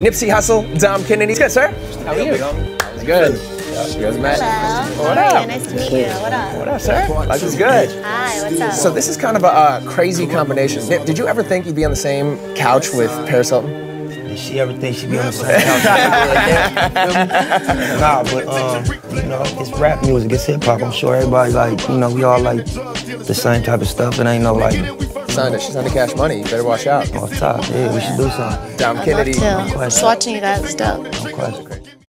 Nipsey Hussle, Dom Kennedy. Good, sir. How are you? It's good. You guys met? Hello. What up? you? Nice to meet you. What up? What up, sir? Life is good. Hi, what's up? So this is kind of a uh, crazy combination. Nip, did you ever think you'd be on the same couch with Paris Hilton? And she everything she be on the same couch. nah, but um, you know, it's rap music, it's hip hop. I'm sure everybody like, you know, we all like the same type of stuff. It ain't no like Signed it. She's under cash money. You better watch out. off top. Yeah, we should do something. Dom Kennedy. Too. Just watching you guys is dope. No question.